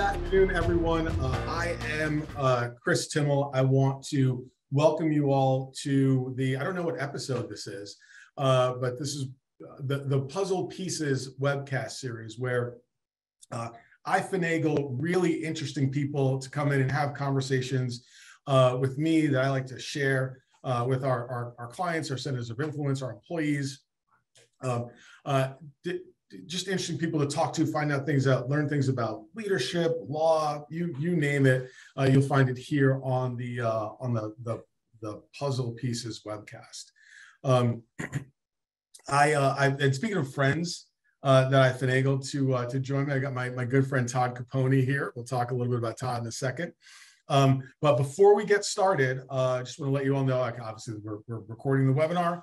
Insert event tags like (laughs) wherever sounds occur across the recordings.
afternoon, everyone. Uh, I am uh, Chris Timol. I want to welcome you all to the, I don't know what episode this is, uh, but this is the, the Puzzle Pieces webcast series where uh, I finagle really interesting people to come in and have conversations uh, with me that I like to share uh, with our, our, our, clients, our centers of influence, our employees. Um, just interesting people to talk to, find out things out, learn things about leadership, law, you you name it. Uh, you'll find it here on the uh, on the, the the puzzle pieces webcast. Um, (clears throat) I uh, I and speaking of friends uh, that I finagled to uh, to join me, I got my my good friend Todd Caponi here. We'll talk a little bit about Todd in a second. Um, but before we get started, uh, I just want to let you all know, like obviously we're, we're recording the webinar.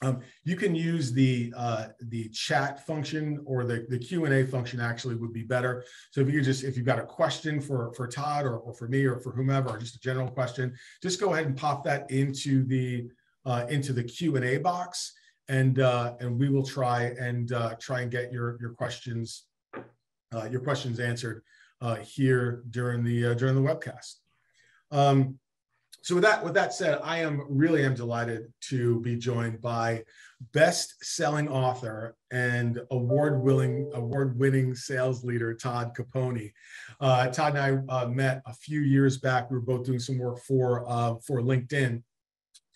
Um, you can use the uh, the chat function or the, the Q&A function actually would be better. So if you just, if you've got a question for, for Todd or, or for me or for whomever, or just a general question, just go ahead and pop that into the uh, into the Q&A box and uh, and we will try and uh, try and get your your questions uh, your questions answered uh, here during the during the webcast. Um, so with that with that said i am really am delighted to be joined by best-selling author and award-winning award-winning sales leader todd caponi uh, todd and i uh, met a few years back. We were both doing some work for uh, for linkedin.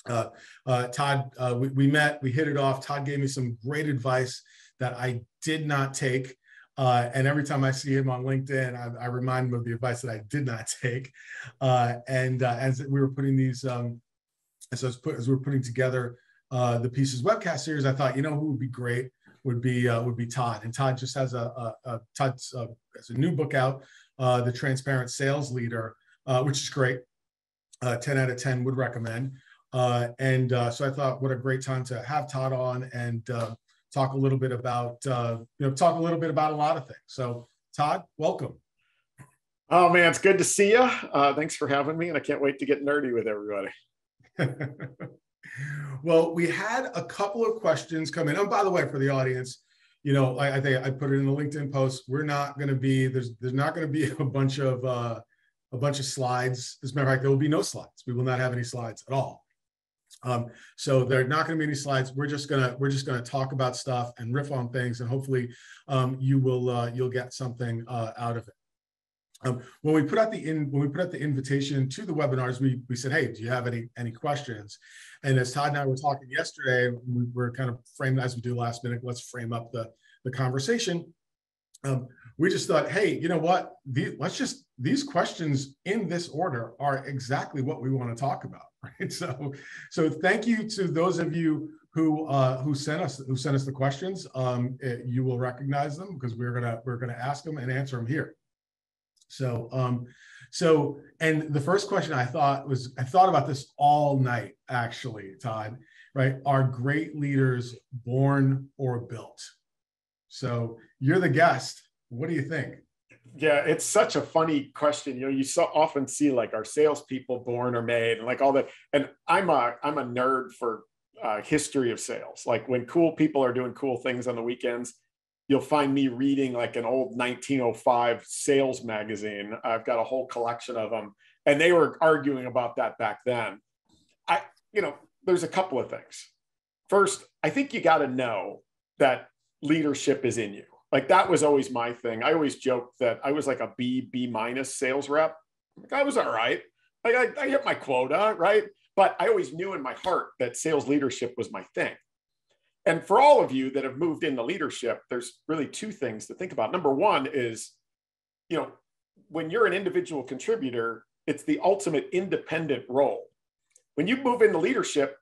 Uh, uh, todd uh, we, we met we hit it off. Todd gave me some great advice that i did not take uh, and every time I see him on LinkedIn, I, I, remind him of the advice that I did not (laughs) take. Uh, and uh, as we were putting these, um, as, put, as, we were putting together uh, the pieces webcast series, I thought, you know, who would be great would be uh, would be Todd. And Todd just has a, a, a Todd's uh, has a new book out, The Transparent Sales Leader, which is great. 10 out of 10 would recommend. and so I thought, what a great time to have Todd on and talk a little bit about uh, you know talk a little bit about a lot of things. So Todd, welcome. Oh man, it's good to see you. Uh, thanks for having me, and I can't wait to get nerdy with everybody. (laughs) well, we had a couple of questions come in. And by the way, for the audience, you know, I, I think I put it in the LinkedIn post. We're not going to be there's there's not going to be (laughs) a bunch of uh, a bunch of slides. As a matter of fact, there will be no slides. We will not have any slides at all. Um, so there are not going to be any slides. We're just gonna we're just gonna talk about stuff and riff on things, and hopefully um, you will uh, you'll get something uh, out of it. Um, when we put out the in when we put out the invitation to the webinars, we we said, hey, do you have any any questions? And as Todd and I were talking yesterday, we were kind of framed as we do last minute. Let's frame up the the conversation. Um, we just thought, hey, you know what? The, let's just these questions in this order are exactly what we want to talk about. (laughs) right? So, so thank you to those of you who uh, who sent us who sent us the questions. Um, it, eh, you will recognize them because we're gonna we're gonna ask them and answer them here. So, um, so and the first question I thought was I thought about this all night actually, Todd. Right? Are great leaders born or built? So you're the guest. What do you think? Yeah, it's such a funny question. You know, you so often see like our salespeople born or made, and like all that. And I'm a I'm a nerd for uh, history of sales. Like when cool people are doing cool things on the weekends, you'll find me reading like an old 1905 sales magazine. I've got a whole collection of them, and they were arguing about that back then. I, you know, there's a couple of things. First, I think you got to know that leadership is in you like that was always my thing. I always joked that I was like a B, B minus sales rep. Like I was all right. Like I, I hit my quota, right? But I always knew in my heart that sales leadership was my thing. And for all of you that have moved into leadership, there's really two things to think about. Number one is, you know, when you're an individual contributor, it's the ultimate independent role. When you move into leadership,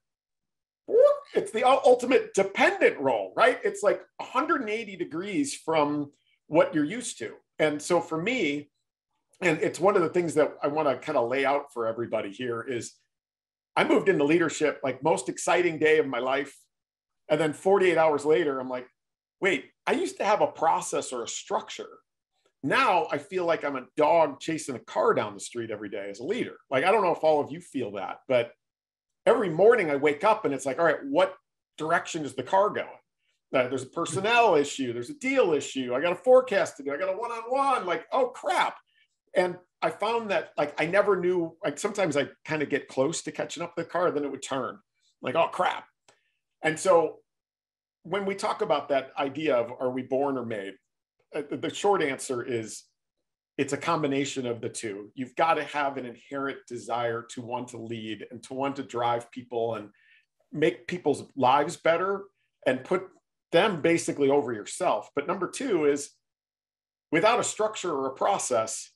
it's the ultimate dependent role, right? It's like 180 degrees from what you're used to. And so for me, and it's one of the things that I want to kind of lay out for everybody here is I moved into leadership like most exciting day of my life. And then 48 hours later, I'm like, wait, I used to have a process or a structure. Now I feel like I'm a dog chasing a car down the street every day as a leader. Like, I don't know if all of you feel that, but every morning I wake up and it's like, all right, what direction is the car going? Uh, there's a personnel issue. There's a deal issue. I got a forecast to do. I got a one-on-one. Like, oh crap! And I found that like I never knew. Like sometimes I kind of get close to catching up the car, then it would turn. Like, oh crap! And so when we talk about that idea of are we born or made, uh, the short answer is it's a combination of the two. You've got to have an inherent desire to want to lead and to want to drive people and make people's lives better and put them basically over yourself. But number two is without a structure or a process,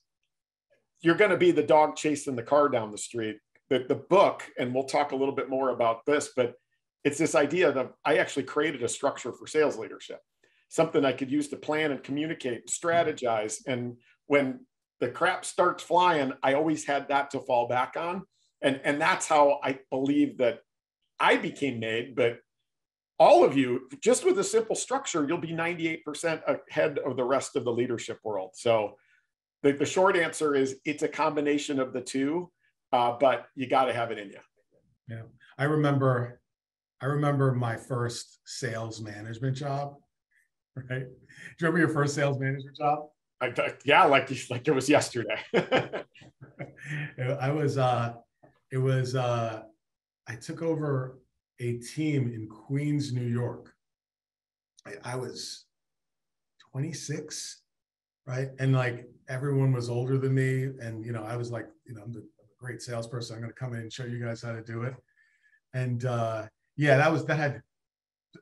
you're going to be the dog chasing the car down the street. The, the book, and we'll talk a little bit more about this, but it's this idea that I actually created a structure for sales leadership, something I could use to plan and communicate, strategize. And when the crap starts flying, I always had that to fall back on. And, and that's how I believe that I became made, but all of you, just with a simple structure, you'll be 98% ahead of the rest of the leadership world. So the, the short answer is it's a combination of the two, uh, but you got to have it in you. Yeah. I remember, I remember my first sales management job, (laughs) right? Do you remember your first sales management job? I, yeah, like, like it was yesterday. (laughs) I was, uh, it was, uh, I took over a team in Queens, New York. I, I was 26, right? And like everyone was older than me. And, you know, I was like, you know, I'm, the, I'm a great salesperson. I'm going to come in and show you guys how to do it. And uh, yeah, that was, that had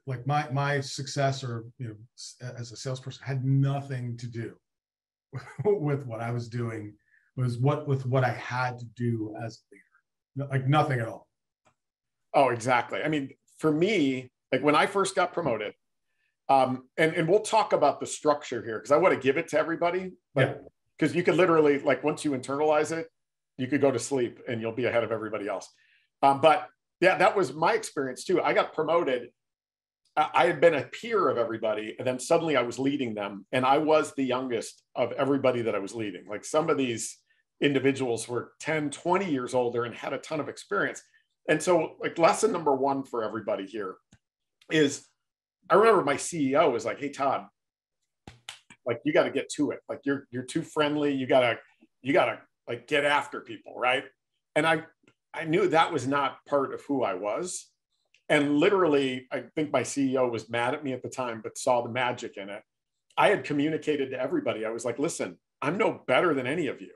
like my, my success or, you know, as a salesperson had nothing to do (laughs) with what I was doing was what with what I had to do as a leader, like nothing at all. Oh, exactly. I mean, for me, like when I first got promoted, um, and, and we'll talk about the structure here because I want to give it to everybody. But because you could literally, like, once you internalize it, you could go to sleep and you'll be ahead of everybody else. Um, but yeah, that was my experience too. I got promoted. I had been a peer of everybody, and then suddenly I was leading them, and I was the youngest of everybody that I was leading. Like some of these individuals were 10, 20 years older and had a ton of experience and so like lesson number one for everybody here is I remember my CEO was like, hey Todd, like you got to get to it. Like you're you're too friendly. You gotta, you gotta like get after people, right? And I I knew that was not part of who I was. And literally, I think my CEO was mad at me at the time, but saw the magic in it. I had communicated to everybody. I was like, listen, I'm no better than any of you.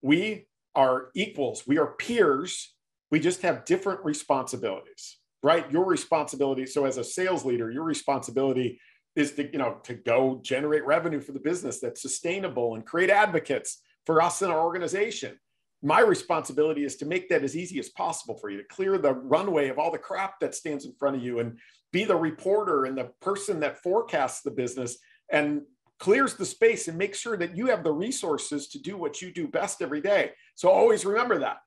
We are equals. We are peers we just have different responsibilities, right? Your responsibility. So as a sales leader, your responsibility is to, you know, to go generate revenue for the business that's sustainable and create advocates for us in our organization. My responsibility is to make that as easy as possible for you to clear the runway of all the crap that stands in front of you and be the reporter and the person that forecasts the business and clears the space and makes sure that you have the resources to do what you do best every day. So always remember that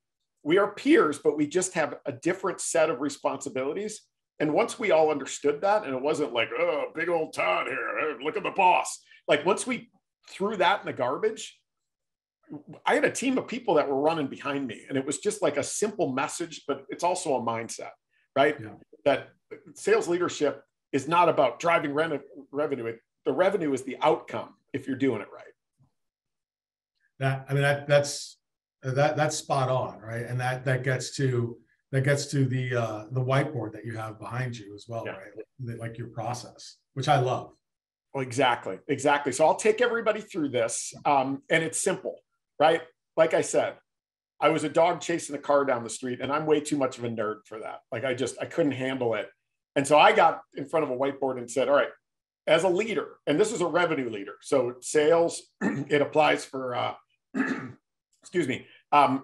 we are peers, but we just have a different set of responsibilities. And once we all understood that, and it wasn't like, oh, big old Todd here, look at the boss. Like once we threw that in the garbage, I had a team of people that were running behind me. And it was just like a simple message, but it's also a mindset, right? Yeah. That sales leadership is not about driving re- revenue. It, the revenue is the outcome if you're doing it right. That I mean that that's that that's spot on, right? And that that gets to that gets to the uh, the whiteboard that you have behind you as well, yeah. right? Like your process, which I love. Well, exactly, exactly. So I'll take everybody through this, um, and it's simple, right? Like I said, I was a dog chasing a car down the street, and I'm way too much of a nerd for that. Like I just I couldn't handle it, and so I got in front of a whiteboard and said, "All right, as a leader, and this is a revenue leader, so sales, (clears throat) it applies for." Uh, (clears throat) excuse me, um,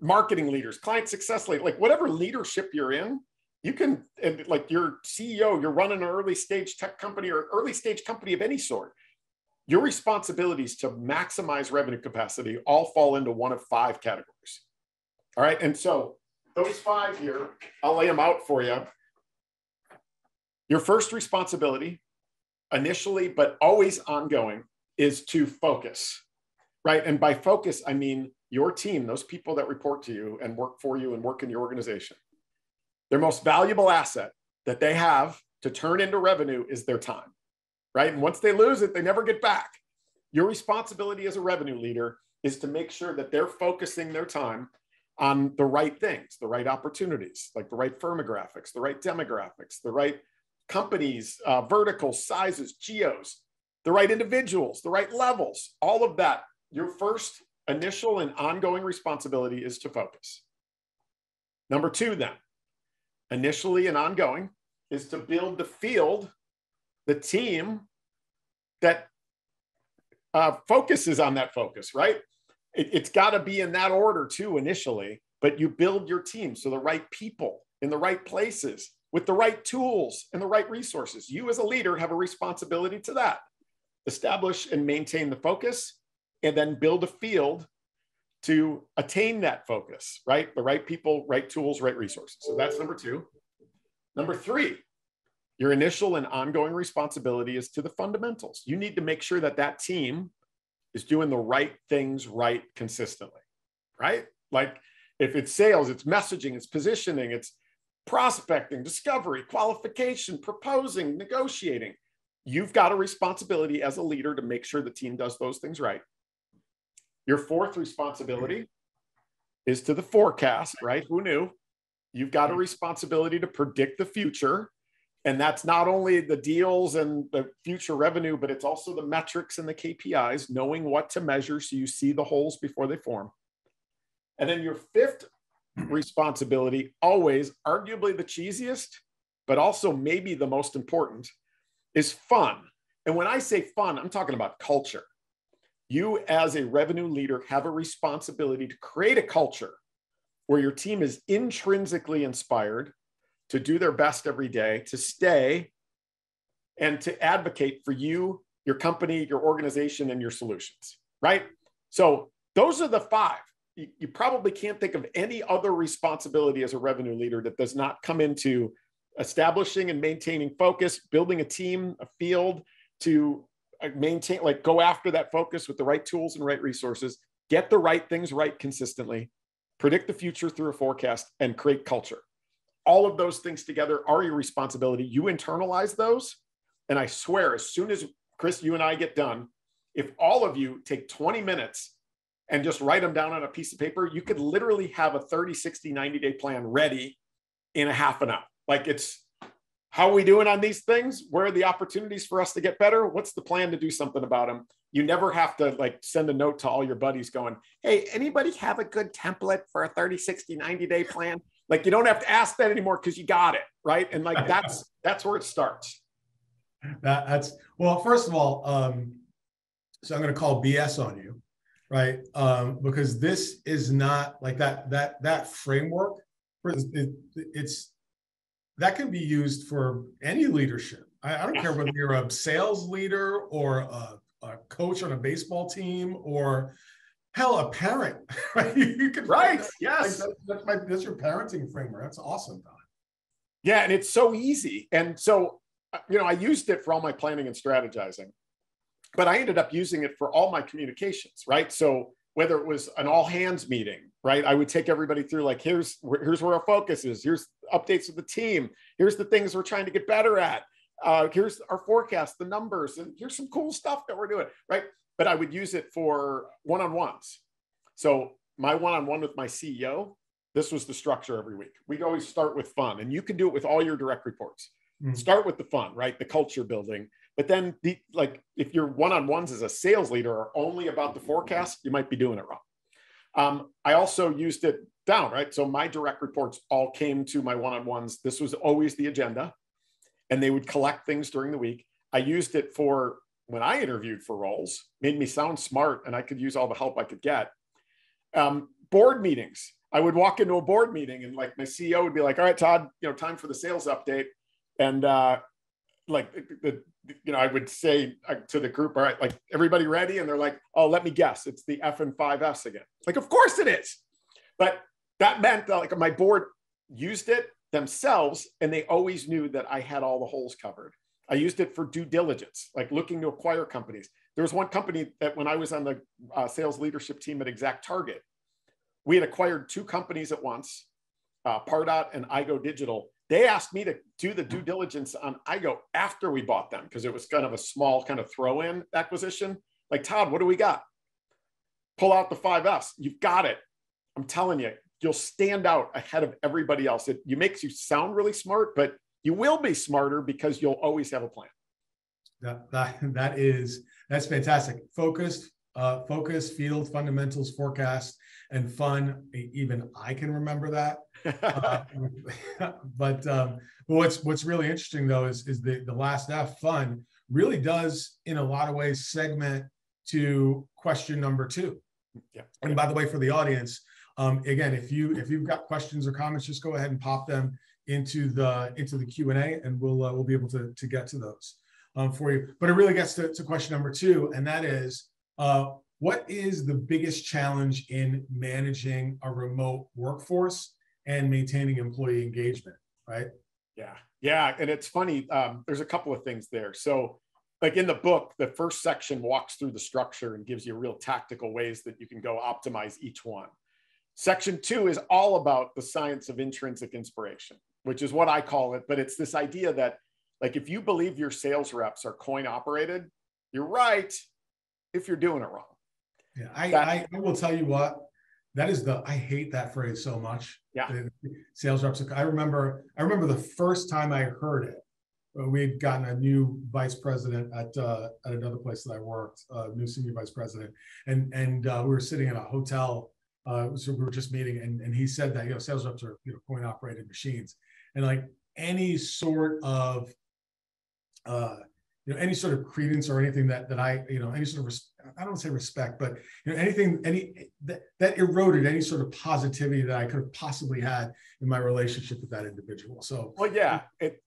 marketing leaders, client success leaders, like whatever leadership you're in, you can, like your CEO, you're running an early stage tech company or early stage company of any sort. Your responsibilities to maximize revenue capacity all fall into one of five categories. All right. And so those five here, I'll lay them out for you. Your first responsibility, initially, but always ongoing, is to focus, right? And by focus, I mean your team, those people that report to you and work for you and work in your organization, their most valuable asset that they have to turn into revenue is their time, right? And once they lose it, they never get back. Your responsibility as a revenue leader is to make sure that they're focusing their time on the right things, the right opportunities, like the right firmographics, the right demographics, the right companies, uh, sizes, geos, the right individuals, the right levels, all of that. Your first initial and ongoing responsibility is to focus. Number two, then, initially and ongoing, is to build the field, the team that uh, focuses on that focus, right? It, it's got to be in that order too, initially, but you build your team. So the right people in the right places with the right tools and the right resources. You, as a leader, have a responsibility to that. Establish and maintain the focus, and then build a field to attain that focus, right? The right people, right tools, right resources. So that's number two. Number three, your initial and ongoing responsibility is to the fundamentals. You need to make sure that that team is doing the right things right consistently, right? Like if it's sales, it's messaging, it's positioning, it's prospecting, discovery, qualification, proposing, negotiating. You've got a responsibility as a leader to make sure the team does those things right. Your fourth responsibility is to the forecast, right? Who knew? You've got a mm-hmm. responsibility to predict the future. And that's not only the deals and the future revenue, but it's also the metrics and the KPIs, knowing what to measure so you see the holes before they form. And then your fifth (clears throat) responsibility, always arguably the cheesiest, but also maybe the most important, is fun. And when I say fun, I'm talking about culture. You, as a revenue leader, have a responsibility to create a culture where your team is intrinsically inspired to do their best every day, to stay, and to advocate for you, your company, your organization, and your solutions, right? So, those are the five you, probably can't think of any other responsibility as a revenue leader that does not come into establishing and maintaining focus, building a team, a field to uh, maintain, like go after that focus with the right tools and right resources, get the right things right consistently, predict the future through a forecast, and create culture. All of those things together are your responsibility. You internalize those. And I swear, as soon as Chris, you and I get done, if all of you take 20 minutes and just write them down on a piece of paper, you could literally have a 30, 60, 90 day plan ready in a half an hour. Like it's how are we doing on these things? Where are the opportunities for us to get better? What's the plan to do something about them? You never have to like send a note to all your buddies going, Hey, anybody have a good template for a 30, 60, 90 day plan? Like you don't have to ask that anymore because you got it. Right. And like that's (laughs) that's where it starts. That, that's well, first of all, um, so I'm going to call BS on you right? Um, because this is not like that that that framework. It, it's that can be used for any leadership. I, I don't care whether you're a sales leader or a, a coach on a baseball team or hell a parent. (laughs) Right? You can right. (laughs) Yes, like that's, my, that's your parenting framework. That's awesome, Don. Yeah, and it's so easy. And so, uh, you know, I used it for all my planning and strategizing but I ended up using it for all my communications, right? So whether it was an all hands meeting, right? I would take everybody through like, here's here's where our focus is. Here's updates of the team. Here's the things we're trying to get better at. Uh, here's our forecast, the numbers, and here's some cool stuff that we're doing, right? But I would use it for one on ones. So my one on one with my CEO, this was the structure every week. We'd always start with fun, and you can do it with all your direct reports. Mm. Start with the fun, right? The culture building but then, the, like, if your one-on-ones as a sales leader are only about the forecast, you might be doing it wrong. Um, I also used it down, right? So my direct reports all came to my one-on-ones. This was always the agenda, and they would collect things during the week. I used it for when I interviewed for roles, made me sound smart, and I could use all the help I could get. Um, board meetings. I would walk into a board meeting, and like my CEO would be like, "All right, Todd, you know, time for the sales update," and uh, like the, you know, I would say uh, to the group, all right, like everybody ready? And they're like, oh, let me guess, it's the F and 5S again. Like, of course it is. But that meant that like my board used it themselves and they always knew that I had all the holes covered. I used it for due diligence, like looking to acquire companies. There was one company that when I was on the uh, sales leadership team at Exact Target, we had acquired two companies at once, uh, Pardot and Igo Digital, They asked me to do the due diligence on Igo after we bought them because it was kind of a small kind of throw in acquisition. Like, Todd, what do we got? Pull out the five 5S. You've got it. I'm telling you, you'll stand out ahead of everybody else. It you makes you sound really smart, but you will be smarter because you'll always have a plan. That, that, (laughs) that is that's fantastic. Focused, uh, focus, field fundamentals, forecast, and fun. Even I can remember that. (laughs) uh, (laughs) but um, but what's what's really interesting though is is the the last F fun really does in a lot of ways segment to question number two. Yeah. And by the way, for the audience, um, again, if you if you've got questions or comments, just go ahead and pop them into the into the Q and A, and we'll uh, we'll be able to to get to those um, for you. But it really gets to, to question number two, and that is, uh, what is the biggest challenge in managing a remote workforce and maintaining employee engagement? Right. Yeah, yeah, and it's funny. Um, there's a couple of things there. So like in the book, the first section walks through the structure and gives you real tactical ways that you can go optimize each one. Section two is all about the science of intrinsic inspiration, which is what I call it. But it's this idea that, like, if you believe your sales reps are coin operated, you're right if you're doing it wrong. Yeah, I, that, I, I, will tell you what, that is the, I hate that phrase so much. Yeah. sales reps. I remember, I remember the first time I heard it, uh, we had gotten a new vice president at uh, at another place that I worked, uh, new senior vice president, and and uh, we were sitting in a hotel uh, so we were just meeting, and, and he said that you know sales reps are you know coin operated machines, and like any sort of uh, you know any sort of credence or anything that that I you know any sort of res- I don't say respect, but you know anything any that, that eroded any sort of positivity that I could have possibly had in my relationship with that individual. So well, yeah, it,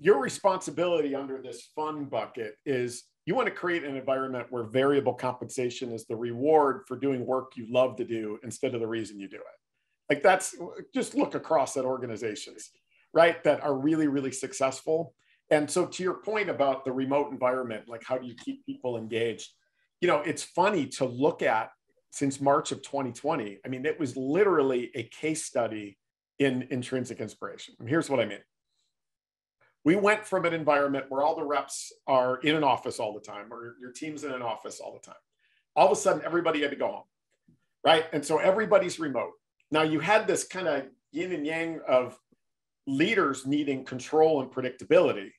your responsibility under this fun bucket is you want to create an environment where variable compensation is the reward for doing work you love to do instead of the reason you do it. Like that's just look across at organizations, right? That are really, really successful. And so to your point about the remote environment, like how do you keep people engaged? You know, it's funny to look at since March of 2020. I mean, it was literally a case study in intrinsic inspiration. And here's what I mean we went from an environment where all the reps are in an office all the time or your team's in an office all the time all of a sudden everybody had to go home right and so everybody's remote now you had this kind of yin and yang of leaders needing control and predictability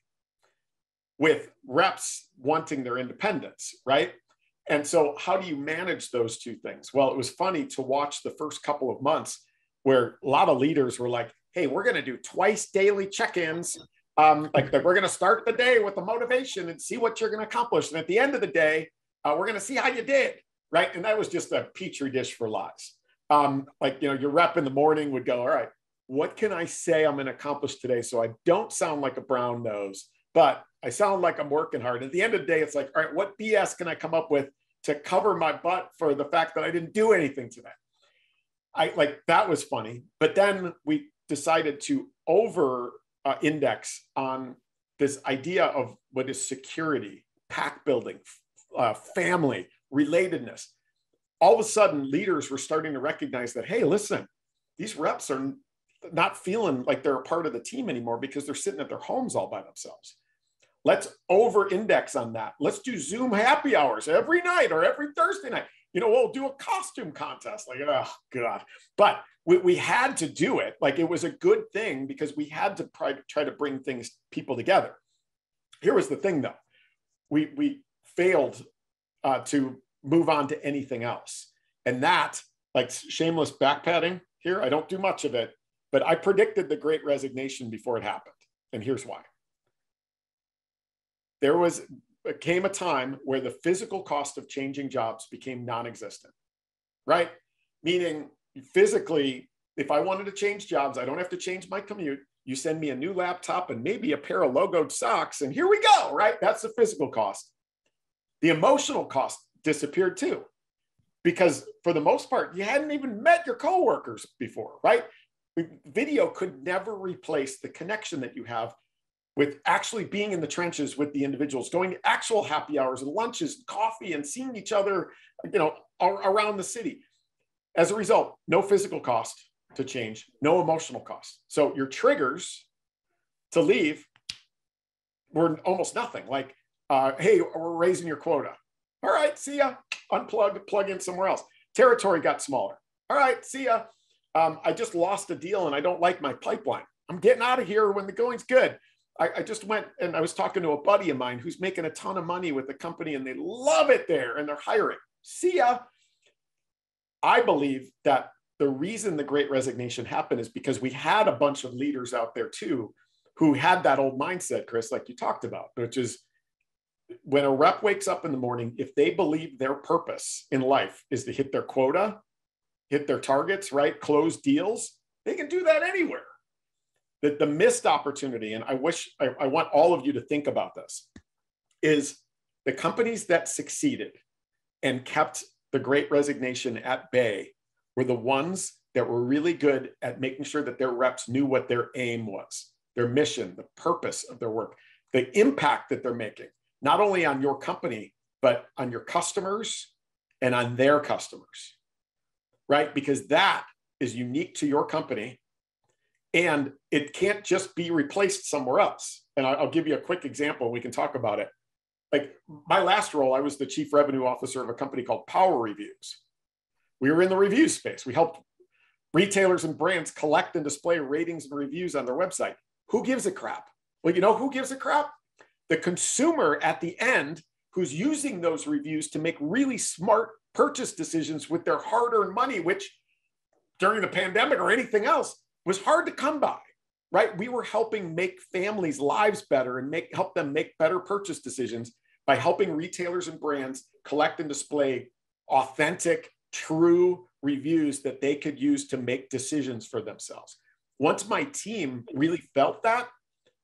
with reps wanting their independence right and so how do you manage those two things well it was funny to watch the first couple of months where a lot of leaders were like hey we're going to do twice daily check-ins um, like we're going to start the day with the motivation and see what you're going to accomplish. And at the end of the day, uh, we're going to see how you did. Right. And that was just a petri dish for lies. Um, like, you know, your rep in the morning would go, all right, what can I say I'm going to accomplish today? So I don't sound like a brown nose, but I sound like I'm working hard. At the end of the day, it's like, all right, what BS can I come up with to cover my butt for the fact that I didn't do anything today? I like that was funny. But then we decided to over uh, index on this idea of what is security, pack building, uh, family, relatedness. All of a sudden, leaders were starting to recognize that, hey, listen, these reps are not feeling like they're a part of the team anymore because they're sitting at their homes all by themselves. Let's over index on that. Let's do Zoom happy hours every night or every Thursday night. You know, we'll do a costume contest. Like, oh, God. But we, we had to do it. Like it was a good thing because we had to try, try to bring things, people together. Here was the thing though. We, we failed uh, to move on to anything else. And that, like shameless backpadding here, I don't do much of it, but I predicted the great resignation before it happened. And here's why. There was came a time where the physical cost of changing jobs became non-existent, right? Meaning physically, if I wanted to change jobs, I don't have to change my commute. You send me a new laptop and maybe a pair of logoed socks, and here we go, right? That's the physical cost. The emotional cost disappeared too, because for the most part, you hadn't even met your coworkers before, right? Video could never replace the connection that you have with actually being in the trenches with the individuals, going to actual happy hours and lunches, and coffee, and seeing each other, you know, around the city. As a result, no physical cost to change, no emotional cost. So your triggers to leave were almost nothing. Like, uh, hey, we're raising your quota. All right, see ya. Unplug, plug in somewhere else. Territory got smaller. All right, see ya. Um, I just lost a deal and I don't like my pipeline. I'm getting out of here when the going's good. I, I, just went and I was talking to a buddy of mine who's making a ton of money with the company and they love it there and they're hiring. See ya. I believe that the reason the great resignation happened is because we had a bunch of leaders out there too who had that old mindset, Chris, like you talked about, which is when a rep wakes up in the morning, if they believe their purpose in life is to hit their quota, hit their targets, right? Close deals, they can do that anywhere. That the missed opportunity, and I wish I, I want all of you to think about this, is the companies that succeeded and kept the great resignation at bay were the ones that were really good at making sure that their reps knew what their aim was, their mission, the purpose of their work, the impact that they're making, not only on your company, but on your customers and on their customers, right? Because that is unique to your company and it can't just be replaced somewhere else. And I'll give you a quick example. We can talk about it. Like my last role, I was the chief revenue officer of a company called Power Reviews. We were in the review space. We helped retailers and brands collect and display ratings and reviews on their website. Who gives a crap? Well, you know who gives a crap? The consumer at the end who's using those reviews to make really smart purchase decisions with their hard earned money, which during the pandemic or anything else was hard to come by, right? We were helping make families' lives better and make help them make better purchase decisions by helping retailers and brands collect and display authentic, true reviews that they could use to make decisions for themselves. Once my team really felt that,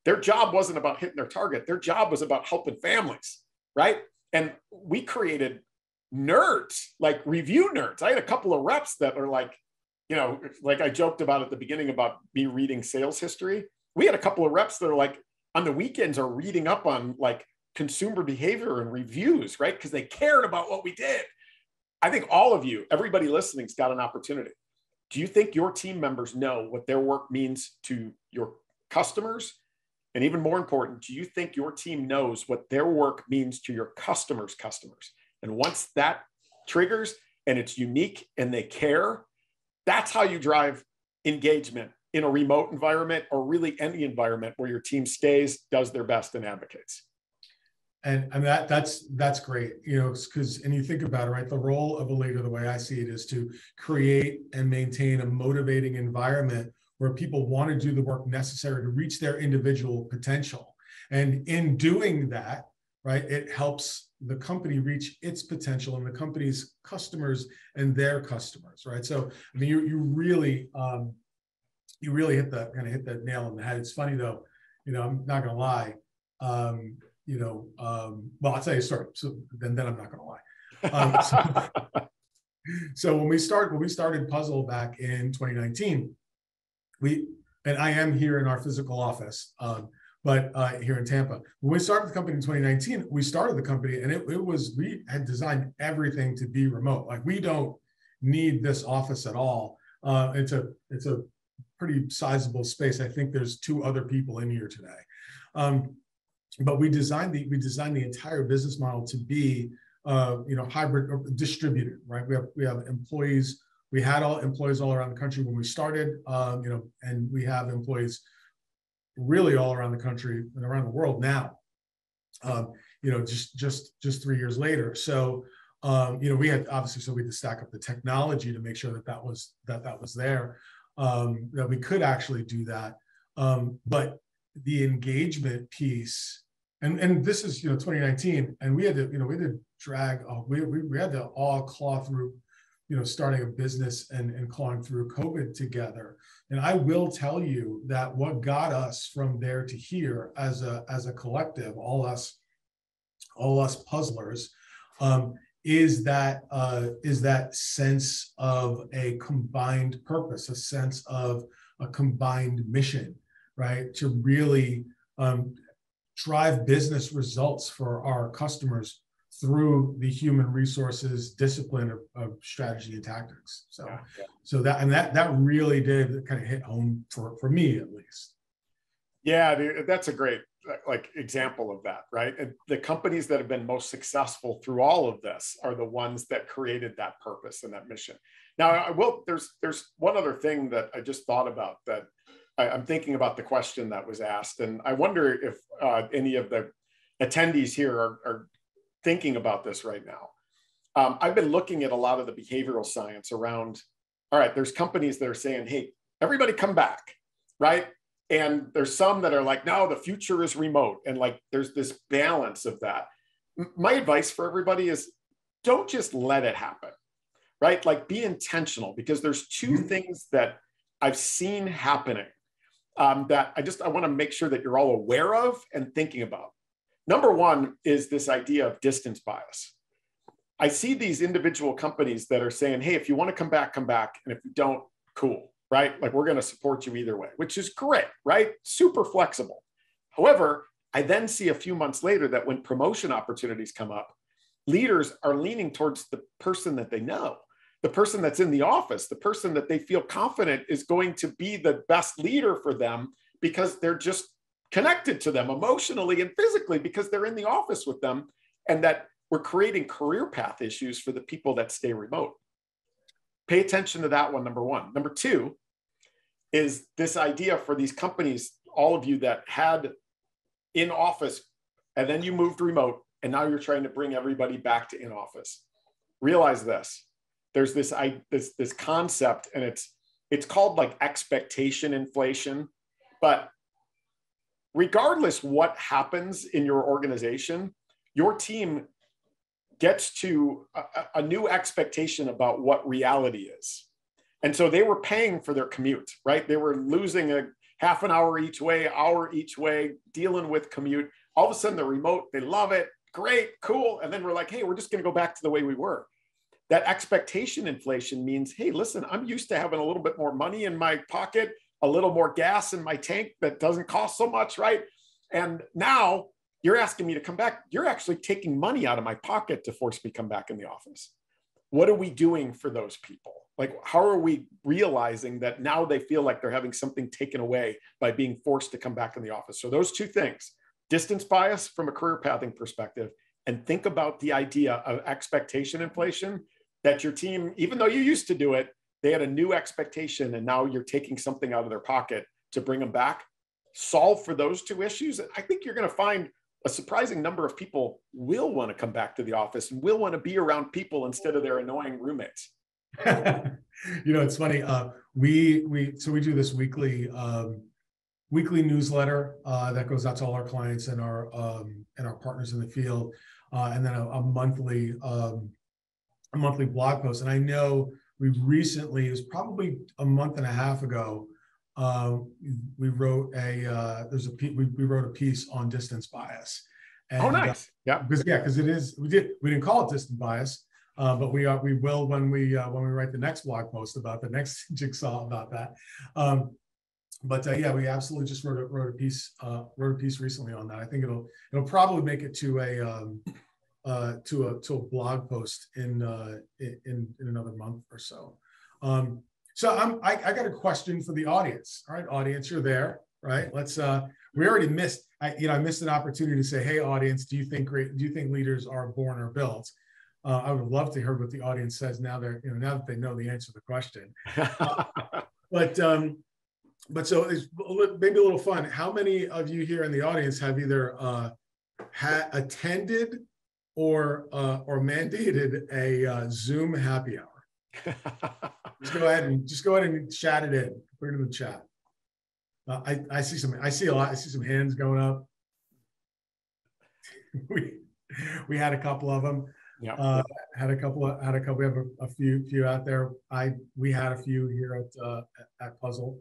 their job wasn't about hitting their target. Their job was about helping families, right? And we created nerds, like review nerds. I had a couple of reps that are like, you know, like I joked about at the beginning about me reading sales history. We had a couple of reps that are like on the weekends are reading up on like consumer behavior and reviews, right? Because they cared about what we did. I think all of you, everybody listening's got an opportunity. Do you think your team members know what their work means to your customers? And even more important, do you think your team knows what their work means to your customers' customers? And once that triggers and it's unique and they care, that's how you drive engagement in a remote environment or really any environment where your team stays, does their best, and advocates. And, and that that's that's great, you know, because and you think about it, right? The role of a leader, the way I see it, is to create and maintain a motivating environment where people want to do the work necessary to reach their individual potential. And in doing that, right, it helps the company reach its potential and the company's customers and their customers, right? So I mean, you you really um, you really hit the kind of hit the nail on the head. It's funny though, you know, I'm not gonna lie. Um, you know, um, well, I'll tell you a story. So then, then I'm not gonna lie. Um, so, (laughs) so when we started when we started Puzzle back in 2019, we and I am here in our physical office. Um, but uh, here in Tampa. When we started the company in 2019, we started the company and it, it was, we had designed everything to be remote. Like we don't need this office at all. Uh, it's a, it's a pretty sizable space. I think there's two other people in here today. Um, but we designed the, we designed the entire business model to be, uh, you know, hybrid distributed, right? We have, we have employees, we had all employees all around the country when we started, um, you know, and we have employees really all around the country and around the world now. Um, you know, just just just three years later. So, um, you know, we had obviously so we had to stack up the technology to make sure that that was that that was there, um, that we could actually do that. Um, but the engagement piece, and and this is you know 2019, and we had to you know we had to drag oh, we, we we had to all claw through you know, starting a business and, and clawing through COVID together. And I will tell you that what got us from there to here as a as a collective, all us, all us puzzlers, um, is that uh, is that sense of a combined purpose, a sense of a combined mission, right? To really um, drive business results for our customers through the human resources discipline of, of strategy and tactics. So, yeah, so that and that that really did kind of hit home for for me at least. Yeah, dude, that's a great like example of that, right? And the companies that have been most successful through all of this are the ones that created that purpose and that mission. Now, I will. There's there's one other thing that I just thought about that I, am thinking about the question that was asked, and I wonder if uh, any of the attendees here are, are thinking about this right now. Um, I've been looking at a lot of the behavioral science around. All right, there's companies that are saying, "Hey, everybody, come back," right? And there's some that are like, "No, the future is remote," and like there's this balance of that. My advice for everybody is, don't just let it happen, right? Like, be intentional because there's 2 mm-hmm. things that I've seen happening um, that I just I want to make sure that you're all aware of and thinking about. Number one is this idea of distance bias. I see these individual companies that are saying, "Hey, if you want to come back, come back, and if you don't, cool, right? Like we're going to support you either way," which is great, right? Super flexible. However, I then see a few months later that when promotion opportunities come up, leaders are leaning towards the person that they know the person that's in the office, the person that they feel confident is going to be the best leader for them because they're just connected to them emotionally and physically because they're in the office with them. And that we're creating career path issues for the people that stay remote. Pay attention to that one, number one. Number two is this idea for these companies, all of you that had in office and then you moved remote and now you're trying to bring everybody back to in office. Realize this there's this I this this concept and it's it's called like expectation inflation but regardless what happens in your organization your team gets to a, a, new expectation about what reality is. And so they were paying for their commute right? They were losing a half an hour each way hour each way dealing with commute. All of a sudden they're remote. They love it. Great cool. And then we're like hey we're just going to go back to the way we were. That expectation inflation means hey listen i'm used to having a little bit more money in my pocket a little more gas in my tank that doesn't cost so much right? And now you're asking me to come back. You're actually taking money out of my pocket to force me come back in the office. What are we doing for those people? Like how are we realizing that now they feel like they're having something taken away by being forced to come back in the office? So those two things distance bias from a career pathing perspective and think about the idea of expectation inflation that your team, even though you used to do it, they had a new expectation and now you're taking something out of their pocket to bring them back. Solve for those two issues. I think you're going to find a surprising number of people will want to come back to the office and will want to be around people instead of their annoying roommates. (laughs) you know, it's funny. Uh, we we so we do this weekly um, weekly newsletter uh, that goes out to all our clients and our um, and our partners in the field, uh, and then a, a monthly um, a monthly blog post. And I know we recently, it was probably a month and a half ago, uh, we wrote a uh, there's a we, we wrote a piece on distance bias. And, oh, nice. Uh, yeah, because yeah, because it is we did we didn't call it distance bias, uh, but we are we will when we uh, when we write the next blog post about the next (laughs) jigsaw about that. Um, but uh, yeah, we absolutely just wrote a wrote a piece uh, wrote a piece recently on that. I think it'll it'll probably make it to a um, uh, to a to a blog post in uh, in in another month or so. Um, so I'm I, I, got a question for the audience. All right, audience, you're there, right? Let's. Uh, we already missed. I, you know, I missed an opportunity to say, hey, audience, do you think great? Do you think leaders are born or built? Uh, I would love to hear what the audience says now. They're you know now that they know the answer to the question. Uh, (laughs) but um, but so it's maybe a little fun. How many of you here in the audience have either uh, had attended or uh, or mandated a uh, Zoom happy hour. (laughs) just go ahead and just go ahead and chat it in. Put it in the chat. Uh, I I see some I see a lot. I see some hands going up. (laughs) we we had a couple of them. Yeah. Uh, had a couple of had a couple. We have a, a, few few out there. I we had a few here at uh, at Puzzle.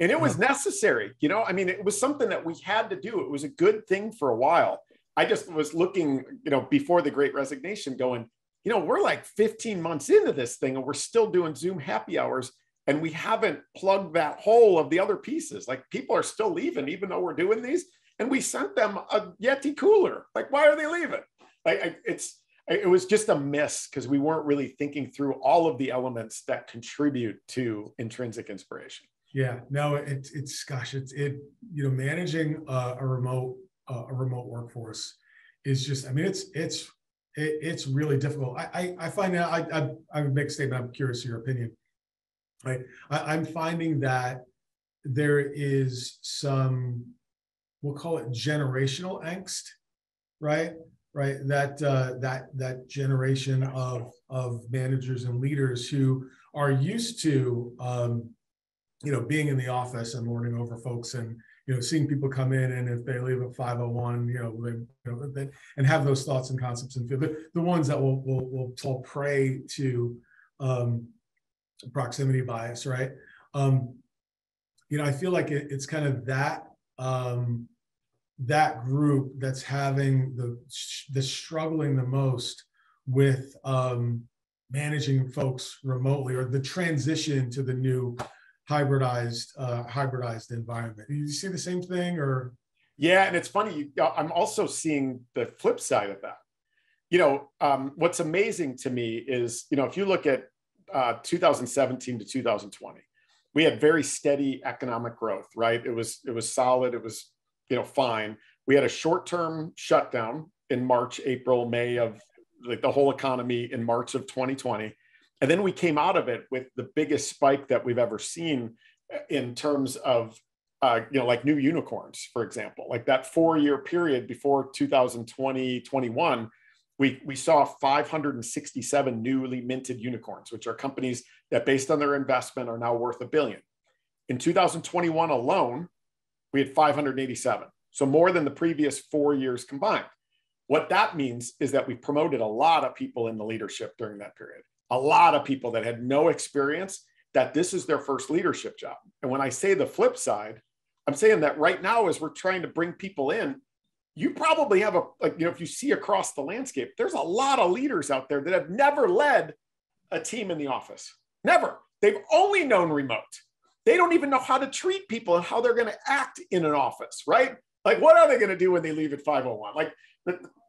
And it was uh, necessary, you know. I mean, it was something that we had to do. It was a good thing for a while I just was looking, you know, before the great resignation going, you know, we're like 15 months into this thing and we're still doing Zoom happy hours and we haven't plugged that hole of the other pieces. Like people are still leaving, even though we're doing these. And we sent them a Yeti cooler. Like, why are they leaving? Like, it's, it was just a miss because we weren't really thinking through all of the elements that contribute to intrinsic inspiration. Yeah, no, it's it's gosh, it's it you know managing a, a remote a remote workforce is just I mean it's it's it, it's really difficult. I I, I find that I, I I would make a statement. I'm curious your opinion. Right, I, I'm finding that there is some we'll call it generational angst, right? Right, that uh, that that generation of of managers and leaders who are used to um, you know, being in the office and lording over folks and, you know, seeing people come in and if they leave at 501, you know, they, you know they, and have those thoughts and concepts and feel the, the ones that will, will, will fall prey to um, proximity bias, right? Um, you know, I feel like it, it's kind of that, um, that group that's having the, the struggling the most with um, managing folks remotely or the transition to the new hybridized uh, hybridized environment. You see the same thing or? Yeah, and it's funny. I'm also seeing the flip side of that. You know, um, what's amazing to me is, you know, if you look at uh, 2017 to 2020, we had very steady economic growth. Right? It was it was solid. It was you know fine. We had a short term shutdown in March, April, May of like the whole economy in March of 2020 and then we came out of it with the biggest spike that we've ever seen in terms of uh, you know like new unicorns for example. Like that four year period before 2020 21 we, we saw 567 newly minted unicorns which are companies that based on their investment are now worth a billion. In 2021 alone we had 587 so more than the previous four years combined. What that means is that we promoted a lot of people in the leadership during that period a lot of people that had no experience that this is their first leadership job. And when I say the flip side, I'm saying that right now, as we're trying to bring people in, you probably have a, like, you know, if you see across the landscape, there's a lot of leaders out there that have never led a team in the office. Never. They've only known remote. They don't even know how to treat people and how they're going to act in an office, right? Like, what are they going to do when they leave at 501? Like,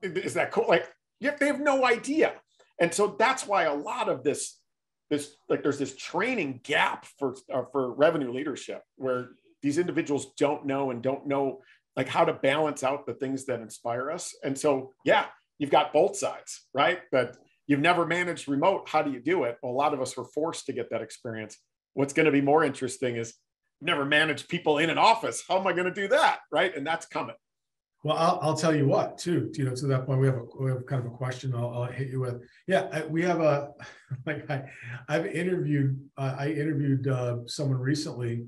is that cool? Like, they have no idea and so that's why a lot of this this like there's this training gap for uh, for revenue leadership where these individuals don't know and don't know like how to balance out the things that inspire us. And so yeah you've got both sides right? But you've never managed remote. How do you do it? Well a lot of us were forced to get that experience. What's going to be more interesting is never managed people in an office. How am i going to do that? Right? And that's coming well, I'll, I'll tell you what, too. You know, to that point, we have a we have kind of a question. I'll, I'll hit you with. Yeah, I, we have a (laughs) like I I've interviewed uh, I interviewed uh, someone recently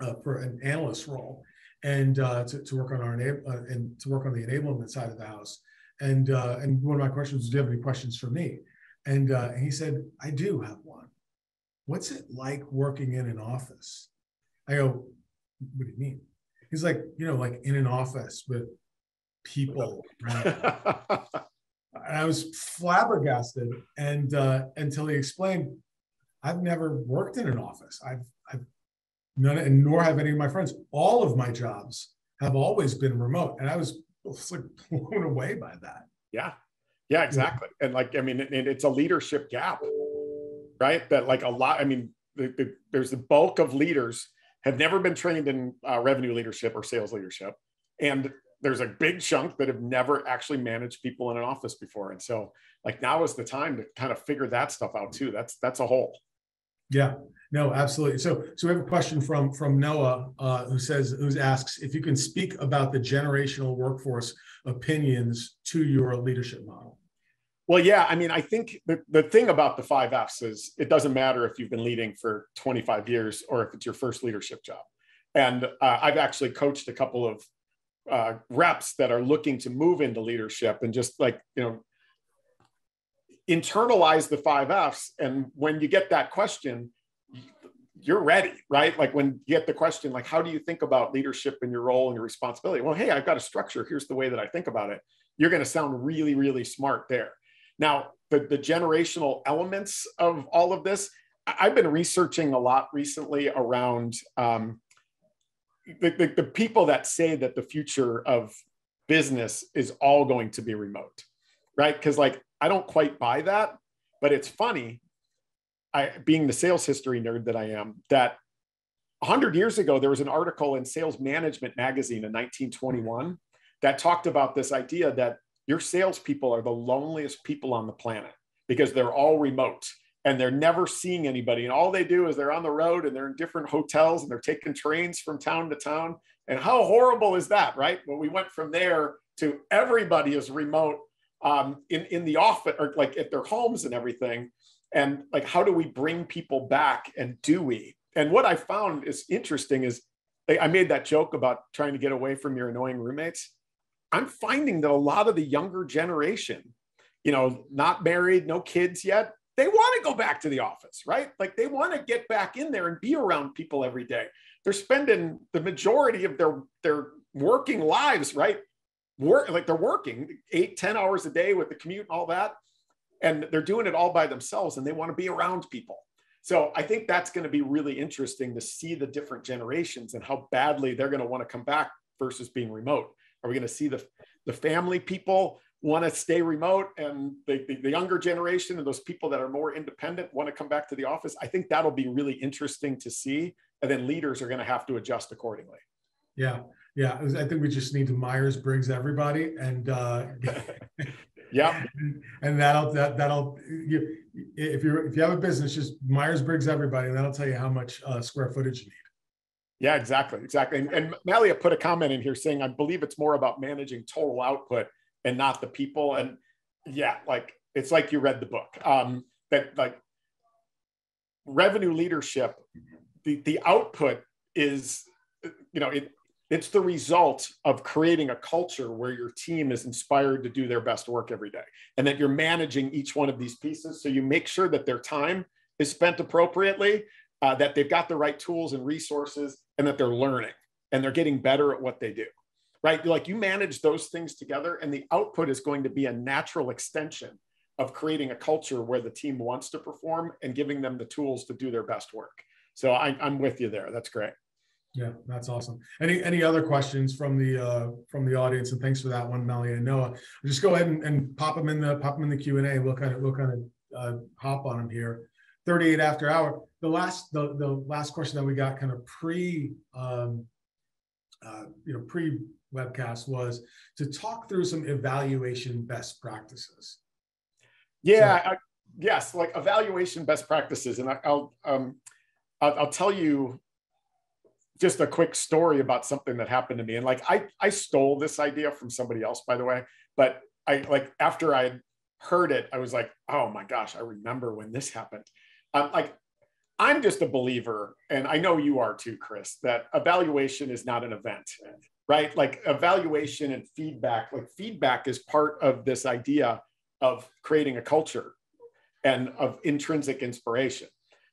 uh, for an analyst role, and uh, to, to work on our uh, and to work on the enablement side of the house. And uh, and one of my questions was, do you have any questions for me? And, and he said, I do have one. What's it like working in an office? I go, what do you mean? He's like, you know, like in an office with people. Right? (laughs) and I was flabbergasted, and uh, until he explained, I've never worked in an office. I've, I've none, and nor have any of my friends. All of my jobs have always been remote, and I was, (laughs) was like blown away by that. Yeah, yeah, exactly. Yeah. And like, I mean, it, it's a leadership gap, right? That like a lot. I mean, the, the, there's the bulk of leaders have never been trained in uh, revenue leadership or sales leadership. And there's a big chunk that have never actually managed people in an office before. And so like now is the time to kind of figure that stuff out too. That's that's a whole. Yeah, no, absolutely. So so we have a question from from Noah uh, who says who asks if you can speak about the generational workforce opinions to your leadership model. Well, yeah, I mean, I think the, the thing about the five F's is it doesn't matter if you've been leading for 25 years or if it's your first leadership job. And uh, I've actually coached a couple of uh, reps that are looking to move into leadership and just like, you know, internalize the five F's. And when you get that question, you're ready, right? Like when you get the question, like, how do you think about leadership and your role and your responsibility? Well, hey, I've got a structure. Here's the way that I think about it. You're going to sound really, really smart there. Now, the, the generational elements of all of this, I've been researching a lot recently around um, the, the, the people that say that the future of business is all going to be remote, right? Because, like, I don't quite buy that, but it's funny. I, being the sales history nerd that I am, that 100 years ago, there was an article in Sales Management magazine in 1921 that talked about this idea that your salespeople are the loneliest people on the planet because they're all remote and they're never seeing anybody. And all they do is they're on the road and they're in different hotels and they're taking trains from town to town. And how horrible is that, right? When we went from there to everybody is remote um, in, in the office or like at their homes and everything. And like, how do we bring people back and do we? And what I found is interesting is I made that joke about trying to get away from your annoying roommates. I'm finding that a lot of the younger generation, you know, not married, no kids yet, they want to go back to the office, right? Like they want to get back in there and be around people every day. They're spending the majority of their their working lives, right? Work like they're working eight, ten hours a day with the commute and all that. And they're doing it all by themselves and they want to be around people. So I think that's going to be really interesting to see the different generations and how badly they're going to want to come back versus being remote. Are we going to see the, the family people want to stay remote and the, the, the, younger generation and those people that are more independent want to come back to the office? I think that'll be really interesting to see. And then leaders are going to have to adjust accordingly. Yeah. Yeah. I think we just need to Myers Briggs everybody and, uh, (laughs) Yeah. (laughs) And that'll that that'll you if you if you have a business, just Myers Briggs everybody, and that'll tell you how much uh, square footage you need. Yeah, exactly, exactly. And, and Malia put a comment in here saying, I believe it's more about managing total output and not the people. And yeah, like it's like you read the book. Um, that like revenue leadership, the the output is, you know, it it's the result of creating a culture where your team is inspired to do their best work every day and that you're managing each one of these pieces. So you make sure that their time is spent appropriately, uh, that they've got the right tools and resources, and that they're learning and they're getting better at what they do. Right? Like you manage those things together, and the output is going to be a natural extension of creating a culture where the team wants to perform and giving them the tools to do their best work. So I, I'm with you there. That's great. Yeah, that's awesome. Any any other questions from the uh, from the audience? And thanks for that one, Melly and Noah. Just go ahead and, and pop them in the pop them in the Q and A. We'll kind of we'll kind of uh, hop on them here. 38 after hour. The last the the last question that we got kind of pre um, uh, you know pre webcast was to talk through some evaluation best practices. Yeah. So, I, yes, like evaluation best practices, and I, will um, I'll, I'll tell you just a quick story about something that happened to me. And like I I stole this idea from somebody else, by the way. But I like after I heard it, I was like, oh my gosh, I remember when this happened. Um, like I'm just a believer, and I know you are too, Chris, that evaluation is not an event, right? Like evaluation and feedback, like feedback is part of this idea of creating a culture and of intrinsic inspiration.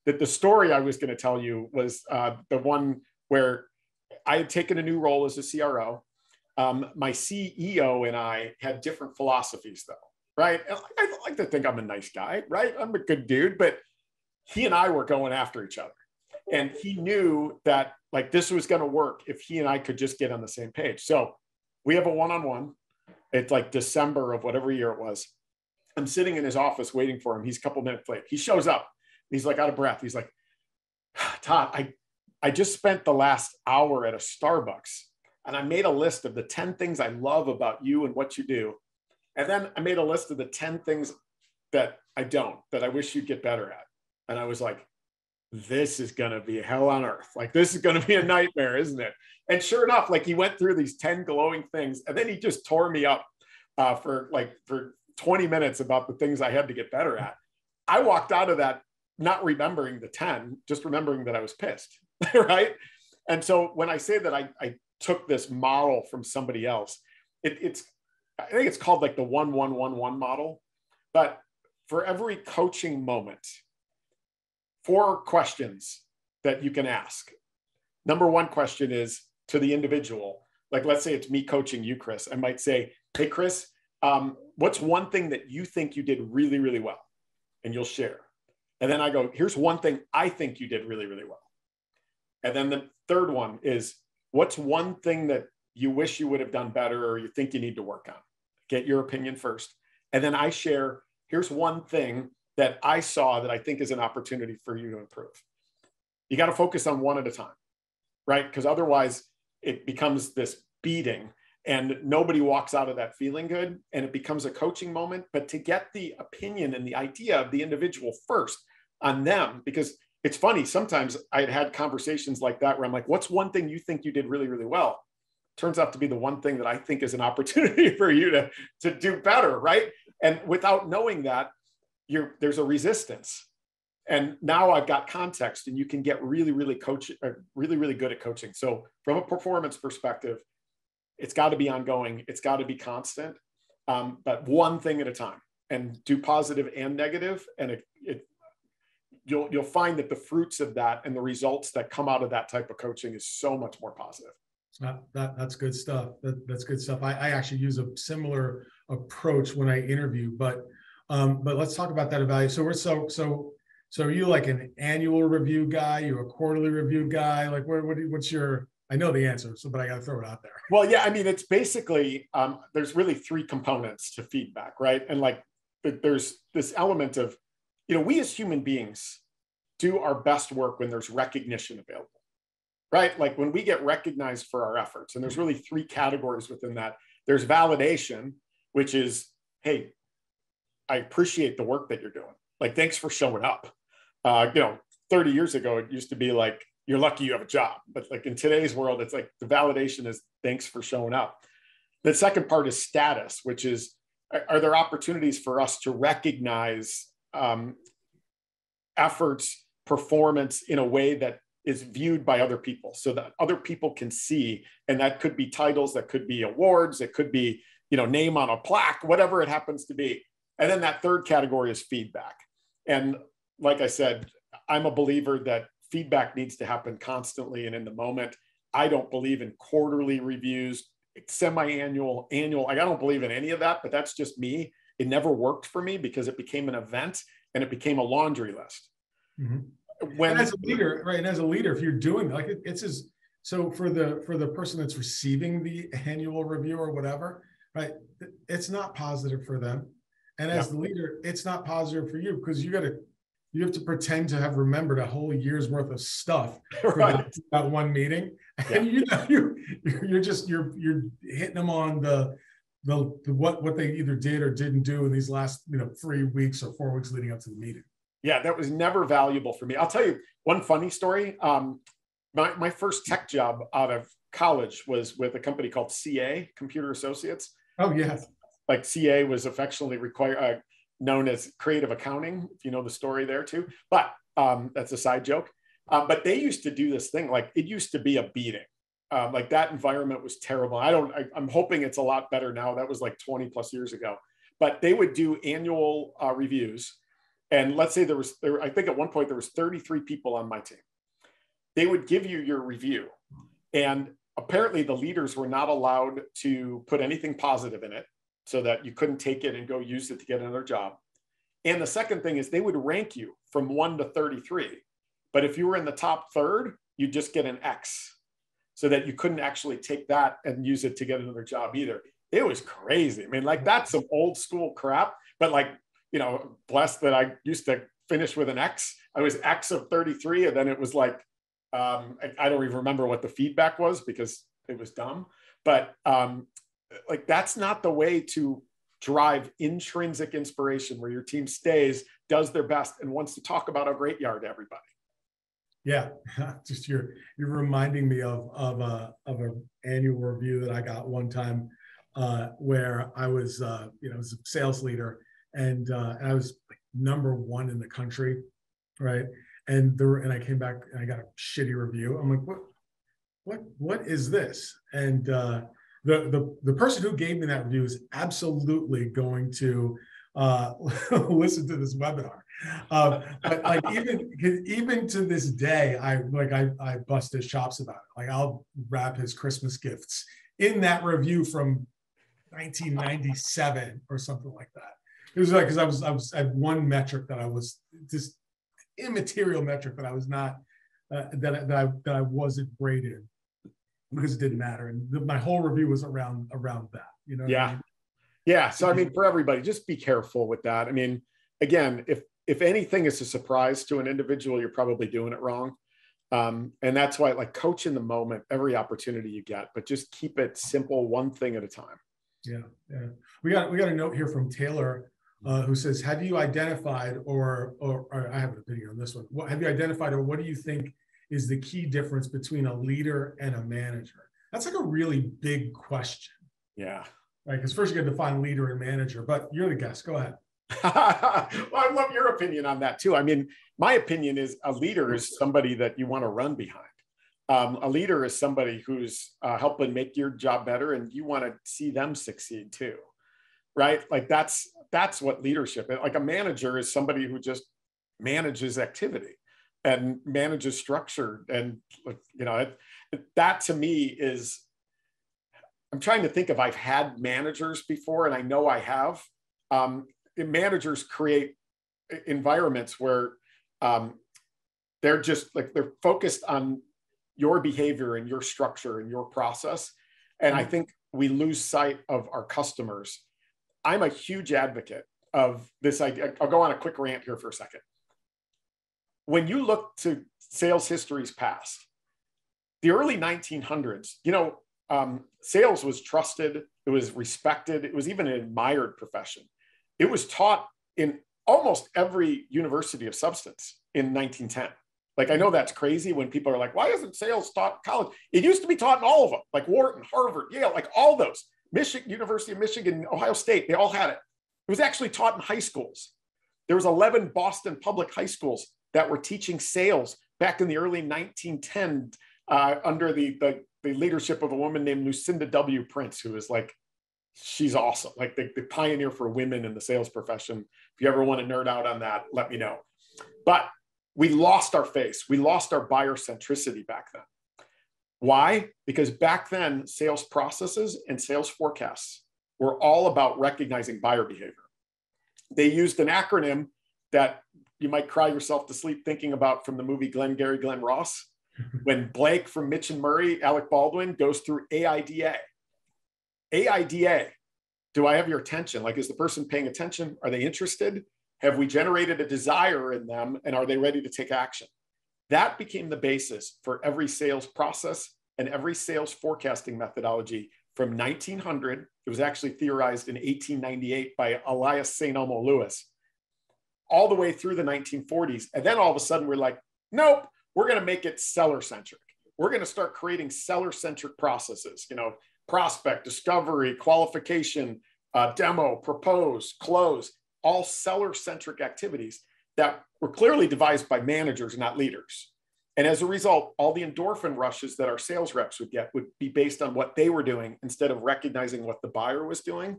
That the story I was going to tell you was uh, the one where I had taken a new role as a CRO. Um, my CEO and I had different philosophies, though, right? I like to think I'm a nice guy, right? I'm a good dude, but he and I were going after each other. And he knew that like this was going to work if he and I could just get on the same page. So we have a one on one. It's like December of whatever year it was. I'm sitting in his office waiting for him. He's a couple minutes late. He shows up. He's like out of breath. He's like, (sighs) Todd, I I just spent the last hour at a Starbucks and I made a list of the 10 things I love about you and what you do. And then I made a list of the 10 things that I don't, that I wish you'd get better at. And I was like, this is going to be hell on earth. Like, this is going to be a nightmare, isn't it? And sure enough, like he went through these 10 glowing things and then he just tore me up uh, for like for 20 minutes about the things I had to get better at. I walked out of that not remembering the 10, just remembering that I was pissed. (laughs) right? And so when I say that I, I took this model from somebody else, it, it's I think it's called like the one one one one model. But for every coaching moment, four questions that you can ask. Number one question is to the individual. Like let's say it's me coaching you, Chris. I might say, "Hey, Chris, um, what's one thing that you think you did really, really well?" And you'll share. And then I go, "Here's one thing I think you did really, really well." And then the third one is what's one thing that you wish you would have done better or you think you need to work on? Get your opinion first. And then I share here's one thing that I saw that I think is an opportunity for you to improve. You got to focus on one at a time. right? Because otherwise it becomes this beating and nobody walks out of that feeling good and it becomes a coaching moment. But to get the opinion and the idea of the individual first on them, because it's funny, sometimes I had had conversations like that where I'm like, what's one thing you think you did really, really well? Turns out to be the one thing that I think is an (laughs) opportunity for you to, to do better, right? And without knowing that, you're, there's a resistance and now I've got context, and you can get really, really coach, uh, really, really good at coaching. So from a performance perspective, it's got to be ongoing. It's got to be constant, um, but one thing at a time, and do positive and negative, and it, it you'll you'll find that the fruits of that and the results that come out of that type of coaching is so much more positive. That, that that's good stuff. That, that's good stuff. I, I actually use a similar approach when I interview, but um, but let's talk about that value. So we're so so so are you like an annual review guy? You a quarterly review guy? Like what, what what's your I know the answer, so but I got to throw it out there. Well, yeah, I mean, it's basically um, there's really three components to feedback, right? And like there's this element of, you know, we as human beings do our best work when there's recognition available, right? Like when we get recognized for our efforts, and there's really three categories within that. There's validation, which is, hey, I appreciate the work that you're doing. Like, thanks for showing up uh, you know, 30 years ago, it used to be like, you're lucky you have a job. But like in today's world, it's like the validation is thanks for showing up. The second part is status, which is are there opportunities for us to recognize um, efforts, performance in a way that is viewed by other people so that other people can see and that could be titles that could be awards it could be you know name on a plaque whatever it happens to be and then that third category is feedback and like I said, I'm a believer that feedback needs to happen constantly and in the moment. I don't believe in quarterly reviews, semi-annual, annual. Like I don't believe in any of that, but that's just me. It never worked for me because it became an event and it became a laundry list. Mm-hmm. When and as a leader, right? And as a leader, if you're doing like it, it's as so for the for the person that's receiving the annual review or whatever, right? It's not positive for them. And as yeah. the leader, it's not positive for you because you got to you have to pretend to have remembered a whole year's worth of stuff (laughs) for right. that, one meeting (laughs) yeah. and you know you you're just you're you're hitting them on the, the the what what they either did or didn't do in these last you know three weeks or four weeks leading up to the meeting yeah that was never valuable for me i'll tell you one funny story um my, my first tech job out of college was with a company called ca computer associates oh yes like ca was affectionately required uh, known as creative accounting, if you know the story there too. But um, that's a side joke. Um, but they used to do this thing like it used to be a beating. Um, like that environment was terrible. I don't. I, am hoping it's a lot better now. That was like 20 plus years ago. But they would do annual uh, reviews, and let's say there was there. I think at one point there was 33 people on my team. They would give you your review, and apparently the leaders were not allowed to put anything positive in it so that you couldn't take it and go use it to get another job. And the second thing is they would rank you from one to 33. But if you were in the top third, you just get an X so that you couldn't actually take that and use it to get another job either. It was crazy. I mean, like that's some old school crap, but like, you know, blessed that I used to finish with an X. I was X of 33. And then it was like, um, I, I, don't even remember what the feedback was because it was dumb. But um, like that's not the way to drive intrinsic inspiration where your team stays, does their best, and wants to talk about a great yard to everybody. Yeah, (laughs) just you're you're reminding me of of a of an annual review that I got one time uh, where I was uh, you know was a sales leader and uh, and I was like number one in the country, right? And there and I came back and I got a shitty review. I'm like, what what what is this? And uh, the, the, the person who gave me that review is absolutely going to uh, (laughs) listen to this webinar. Uh, but like even even to this day, I like I, I bust his chops about it. Like I'll wrap his Christmas gifts in that review from 1997 or something like that. It was like because I was I was had one metric that I was this immaterial metric that I was not uh, that that I that I wasn't great in because it didn't matter. And the, my whole review was around around that. You know. Yeah. I mean? Yeah. So I mean, for everybody, just be careful with that. I mean, again, if if anything is a surprise to an individual, you're probably doing it wrong. Um, and that's why like coach in the moment every opportunity you get, but just keep it simple, one thing at a time. Yeah, yeah. We got we got a note here from Taylor uh, who says, "Have you identified, or, or, or I have an opinion on this one. What have you identified, or what do you think is the key difference between a leader and a manager?" That's like a really big question. Yeah. Right, because first you got to define leader and manager. But you're the guest. Go ahead. (laughs) well, I love your opinion on that too. I mean, my opinion is a leader is somebody that you want to run behind. Um, a leader is somebody who's uh, helping make your job better, and you want to see them succeed too, right? Like that's that's what leadership is. Like a manager is somebody who just manages activity and manages structure, and you know it, that to me is. I'm trying to think if I've had managers before, and I know I have. Um, managers create environments where um, they're just like they're focused on your behavior and your structure and your process and i mm-hmm. think we lose sight of our customers i'm a huge advocate of this idea i'll go on a quick rant here for a second when you look to sales histories past the early 1900s you know um, sales was trusted it was respected it was even an admired profession it was taught in almost every university of substance in 1910. Like I know that's crazy when people are like, why isn't sales taught college? It used to be taught in all of them, like Wharton, Harvard, Yale, like all those. Michigan, University of Michigan, Ohio State, they all had it. It was actually taught in high schools. There was 11 Boston public high schools that were teaching sales back in the early 1910s uh, under the, the, the leadership of a woman named Lucinda W. Prince, who was like she's awesome. Like the, the pioneer for women in the sales profession. If you ever want to nerd out on that, let me know. But we lost our face. We lost our buyer centricity back then. Why? Because back then, sales processes and sales forecasts were all about recognizing buyer behavior. They used an acronym that you might cry yourself to sleep thinking about from the movie Glengarry Glen Ross. (laughs) when Blake from Mitch and Murray, Alec Baldwin goes through AIDA, AIDA, do I have your attention? Like, is the person paying attention? Are they interested? Have we generated a desire in them and are they ready to take action? That became the basis for every sales process and every sales forecasting methodology from 1900. It was actually theorized in 1898 by Elias St. Elmo Lewis, all the way through the 1940s. And then all of a sudden, we're like, nope, we're going to make it seller centric. We're going to start creating seller centric processes. You know, prospect, discovery, qualification, uh, demo, propose, close, all seller centric activities that were clearly devised by managers, not leaders. And as a result, all the endorphin rushes that our sales reps would get would be based on what they were doing instead of recognizing what the buyer was doing.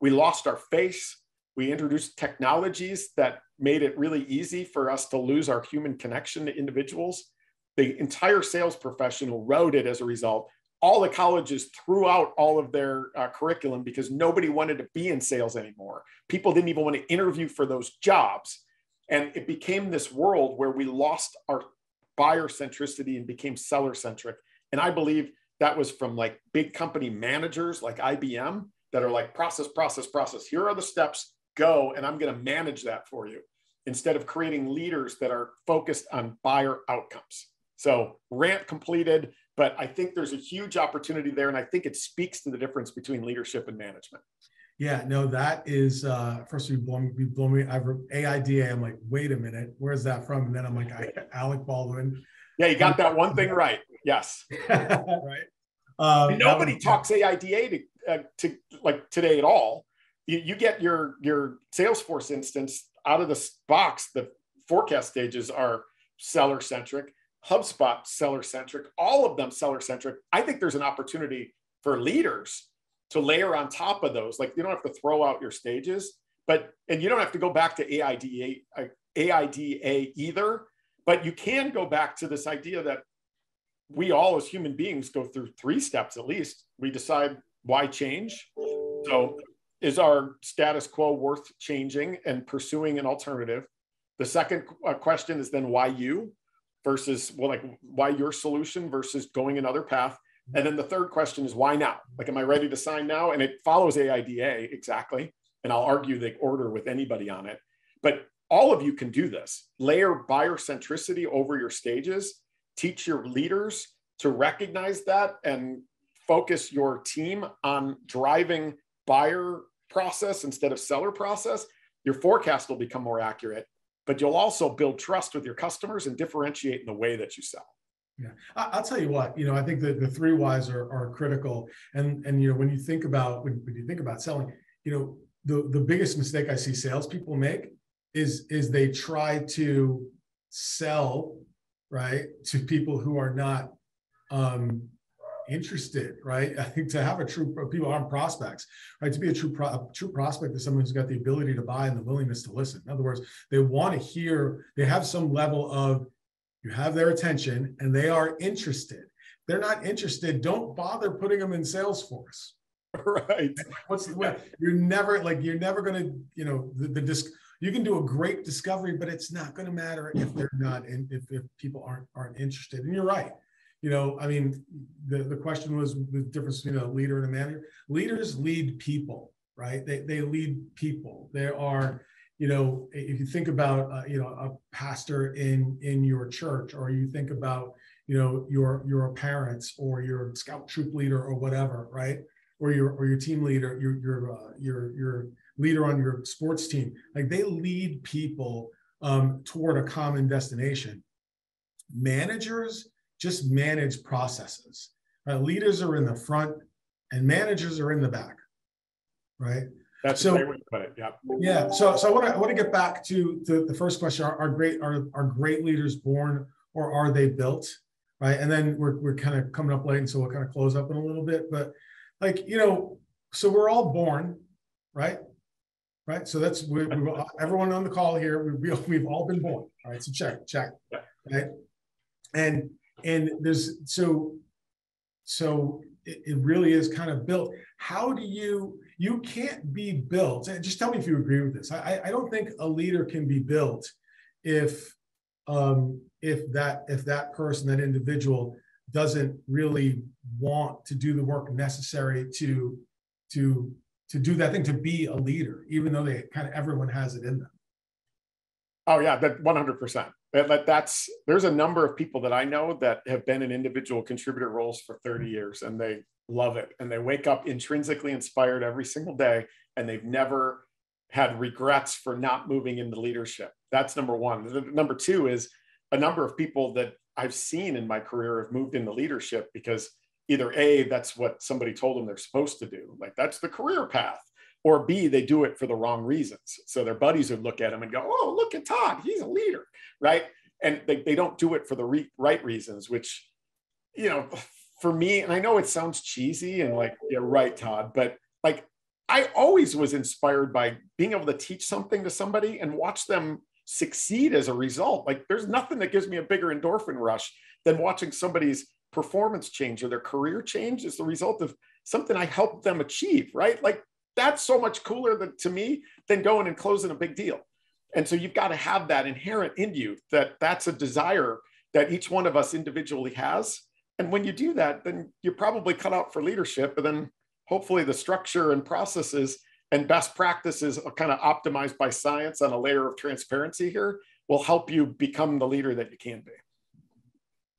We lost our face. We introduced technologies that made it really easy for us to lose our human connection to individuals. The entire sales profession eroded as a result all the colleges threw out all of their uh, curriculum because nobody wanted to be in sales anymore. People didn't even want to interview for those jobs. And it became this world where we lost our buyer centricity and became seller centric. And I believe that was from like big company managers like IBM that are like process, process, process. Here are the steps, go, and I'm going to manage that for you instead of creating leaders that are focused on buyer outcomes. So, rant completed but I think there's a huge opportunity there. And I think it speaks to the difference between leadership and management. Yeah, no, that is uh first you blow me, you blow me. I've AIDA. I'm like, wait a minute, where's that from? And then I'm like, I, (laughs) Alec Baldwin. Yeah, you got that one thing right. Yes. (laughs) right. Um, Nobody was, talks AIDA to, uh, to like today at all. You, you get your your Salesforce instance out of the box. The forecast stages are seller centric HubSpot seller centric, all of them seller centric. I think there's an opportunity for leaders to layer on top of those. Like you don't have to throw out your stages, but and you don't have to go back to AIDA, AIDA uh, either. But you can go back to this idea that we all as human beings go through three steps at least. We decide why change. So is our status quo worth changing and pursuing an alternative? The second uh, question is then why you? versus well like why your solution versus going another path and then the third question is why now like am i ready to sign now and it follows aida exactly and i'll argue the order with anybody on it but all of you can do this layer buyer centricity over your stages teach your leaders to recognize that and focus your team on driving buyer process instead of seller process, your forecast will become more accurate, but you'll also build trust with your customers and differentiate in the way that you sell. Yeah, I'll tell you what. You know, I think that the three whys are, are critical, and and you know when you think about when, when you think about selling, you know the the biggest mistake I see salespeople make is is they try to sell right to people who are not um, interested, right? (laughs) I think to have a true people aren't prospects, right? To be a true pro, a true prospect is someone who's got the ability to buy and the willingness to listen. In other words, they want to hear. They have some level of you have their attention and they are interested. They're not interested. Don't bother putting them in Salesforce. (laughs) Right. What's the way? You're never like you're never going to you know the, the disc. You can do a great discovery, but it's not going to matter if they're not and if, if people aren't aren't interested. And you're right you know, I mean, the, the question was the difference between a leader and a manager. Leaders lead people, right? They, they lead people. There are, you know, if you think about, uh, you know, a pastor in in your church, or you think about, you know, your your parents or your scout troop leader or whatever, right? Or your or your team leader, your your uh, your your leader on your sports team, like they lead people um, toward a common destination. Managers just manage processes. Right? Leaders are in the front and managers are in the back. Right. That's so, a way to put it. Yeah. Yeah. So, so I want to I want to get back to, to the first question: Are, are great are are great leaders born or are they built? Right. And then we're we're kind of coming up late, and so we'll kind of close up in a little bit. But like you know, so we're all born, right? Right. So that's we, we everyone on the call here. We, we, we've all been born. All right. So check check. Yeah. Right. And and there's so so it, it, really is kind of built. How do you you can't be built just tell me if you agree with this. I i don't think a leader can be built if um if that if that person that individual doesn't really want to do the work necessary to to to do that thing to be a leader even though they kind of everyone has it in them. Oh yeah that 100% that, that's there's a number of people that I know that have been in individual contributor roles for 30 years and they love it and they wake up intrinsically inspired every single day and they've never had regrets for not moving into leadership. That's number one. Number two is a number of people that I've seen in my career have moved into leadership because either A, that's what somebody told them they're supposed to do, like that's the career path, or B, they do it for the wrong reasons. So their buddies would look at them and go, oh, look at Todd, he's a leader, right? And they, they don't do it for the re- right reasons, which, you know, for me, and I know it sounds cheesy and like, you're right, Todd, but like I always was inspired by being able to teach something to somebody and watch them succeed as a result. Like there's nothing that gives me a bigger endorphin rush than watching somebody's performance change or their career change as the result of something I helped them achieve, right? Like that's so much cooler than, to me than going and closing a big deal. And so you've got to have that inherent in you that that's a desire that each one of us individually has. And when you do that, then you're probably cut out for leadership. And then hopefully the structure and processes and best practices are kind of optimized by science on a layer of transparency here will help you become the leader that you can be.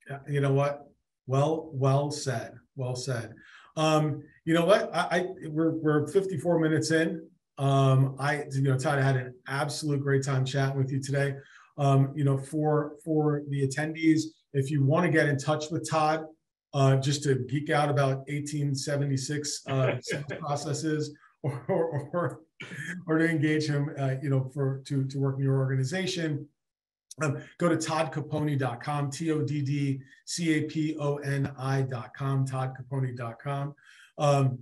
Yeah, you know what? Well, well said. Well said. Um, you know what? I, I we're we're 54 minutes in. Um, I you know Todd I had an absolute great time chatting with you today. Um, you know for for the attendees, if you want to get in touch with Todd, uh, just to geek out about 1876 uh, (laughs) processes, or, or, or or to engage him, uh, you know, for to to work in your organization, um, go to toddcaponi.com, T O D D C A P O N I.com, toddcaponi.com. Um,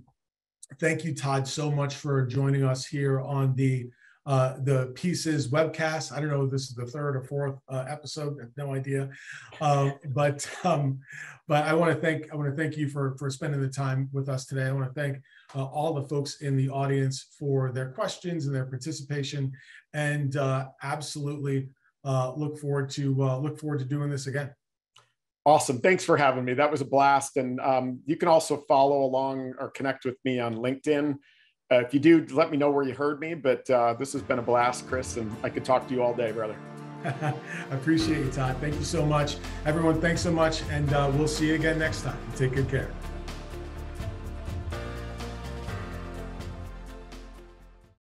thank you, Todd, so much for joining us here on the uh, the pieces webcast. I don't know if this is the third or fourth uh, episode. I have no idea, uh, but um, but I want to thank I want to thank you for for spending the time with us today. I want to thank uh, all the folks in the audience for their questions and their participation, and uh, absolutely uh, look forward to uh, look forward to doing this again. Awesome. Thanks for having me. That was a blast. And um, you can also follow along or connect with me on LinkedIn. Uh, if you do, let me know where you heard me. But uh, this has been a blast, Chris, and I could talk to you all day, brother. (laughs) I appreciate you, Todd. Thank you so much. Everyone, thanks so much. And uh, we'll see you again next time. Take good care.